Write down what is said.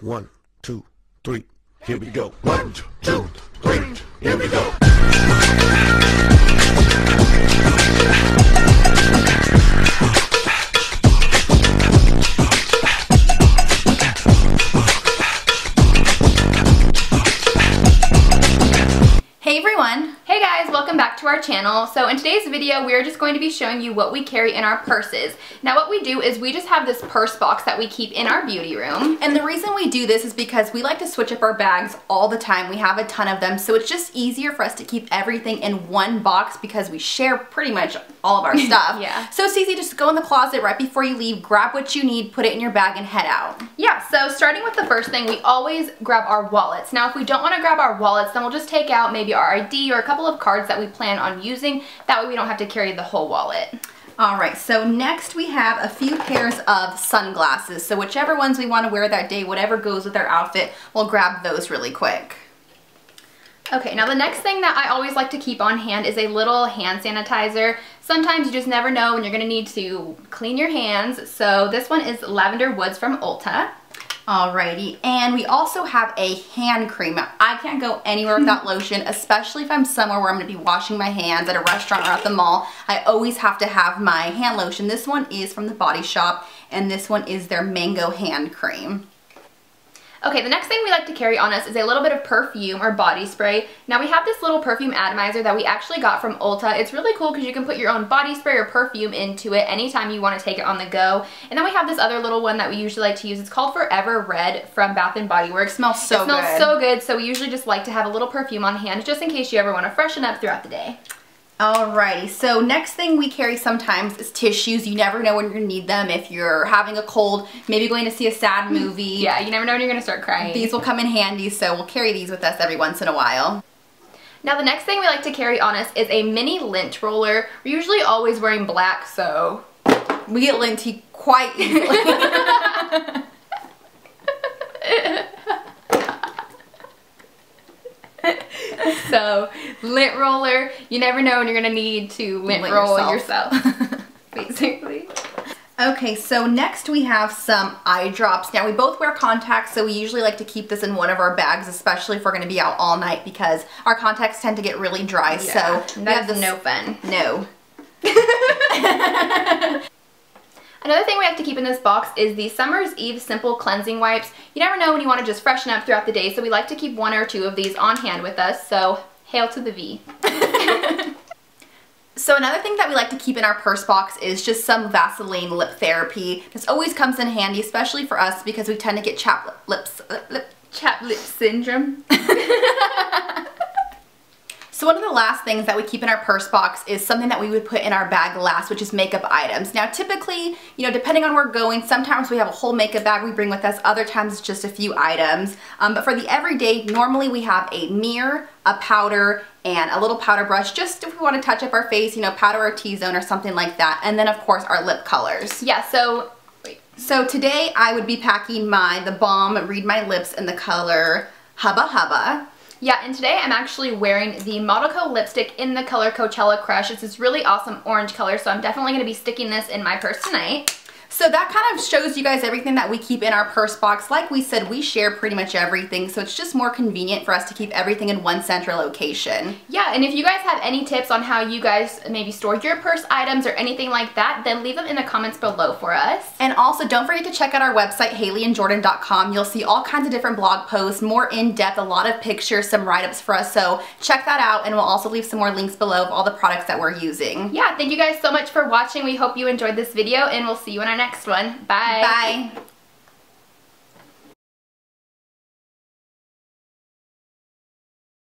One, two, three. Here we go. One, two, three. Here we go. Back to our channel. So in today's video, we're just going to be showing you what we carry in our purses. Now what we do is we just have this purse box that we keep in our beauty room. And the reason we do this is because we like to switch up our bags all the time. We have a ton of them, so it's just easier for us to keep everything in one box because we share pretty much all of our stuff. Yeah. So it's easy just go in the closet right before you leave, grab what you need, put it in your bag, and head out. Yeah, so starting with the first thing, we always grab our wallets. Now if we don't want to grab our wallets, then we'll just take out maybe our ID or a couple of cards that we plan on using. That way we don't have to carry the whole wallet. All right, so next we have a few pairs of sunglasses. So whichever ones we want to wear that day, whatever goes with our outfit, we'll grab those really quick. Okay, now the next thing that I always like to keep on hand is a little hand sanitizer. Sometimes you just never know when you're gonna need to clean your hands. So this one is Lavender Woods from Ulta. Alrighty, and we also have a hand cream. I can't go anywhere without lotion, especially if I'm somewhere where I'm gonna be washing my hands at a restaurant or at the mall. I always have to have my hand lotion. This one is from the Body Shop, and this one is their Mango Hand Cream. Okay, the next thing we like to carry on us is a little bit of perfume or body spray. Now we have this little perfume atomizer that we actually got from Ulta. It's really cool because you can put your own body spray or perfume into it anytime you want to take it on the go. And then we have this other little one that we usually like to use. It's called Forever Red from Bath & Body Works. It smells so It smells good. so good, so we usually just like to have a little perfume on hand just in case you ever want to freshen up throughout the day. Alrighty, so next thing we carry sometimes is tissues. You never know when you're gonna need them. If you're having a cold, maybe going to see a sad hmm. movie. Yeah, you never know when you're going to start crying. These will come in handy, so we'll carry these with us every once in a while. Now the next thing we like to carry on us is a mini lint roller. We're usually always wearing black, so We get linty quite easily. So, lint roller, you never know when you're gonna need to lint, Lint roll yourself. yourself. basically. Okay, so next we have some eye drops. Now we both wear contacts, so we usually like to keep this in one of our bags, especially if we're gonna be out all night because our contacts tend to get really dry. Yeah, so we have is this- no fun. No. Another thing we have to keep in this box is the Summer's Eve Simple Cleansing Wipes. You never know when you want to just freshen up throughout the day, so we like to keep one or two of these on hand with us, so hail to the V. So another thing that we like to keep in our purse box is just some Vaseline lip therapy. This always comes in handy, especially for us because we tend to get chapped lips. Lip, lip. Chap lip syndrome. So one of the last things that we keep in our purse box is something that we would put in our bag last, which is makeup items. Now typically, you know, depending on where we're going, sometimes we have a whole makeup bag we bring with us, other times it's just a few items. Um, but for the everyday, normally we have a mirror, a powder, and a little powder brush, just if we want to touch up our face, you know, powder our T-zone or something like that. And then of course our lip colors. Yeah, so, wait. So today I would be packing my The Balm Read My Lips in the color Hubba Hubba. Yeah, and today I'm actually wearing the Model Co lipstick in the color Coachella Crush. It's this really awesome orange color, so I'm definitely going to be sticking this in my purse tonight. So that kind of shows you guys everything that we keep in our purse box. Like we said, we share pretty much everything, so it's just more convenient for us to keep everything in one central location. Yeah, and if you guys have any tips on how you guys maybe store your purse items or anything like that, then leave them in the comments below for us. And also, don't forget to check out our website, haleyandjordan.com. You'll see all kinds of different blog posts, more in-depth, a lot of pictures, some write-ups for us, so check that out, and we'll also leave some more links below of all the products that we're using. Yeah, thank you guys so much for watching. We hope you enjoyed this video, and we'll see you in our next one. Bye. Bye!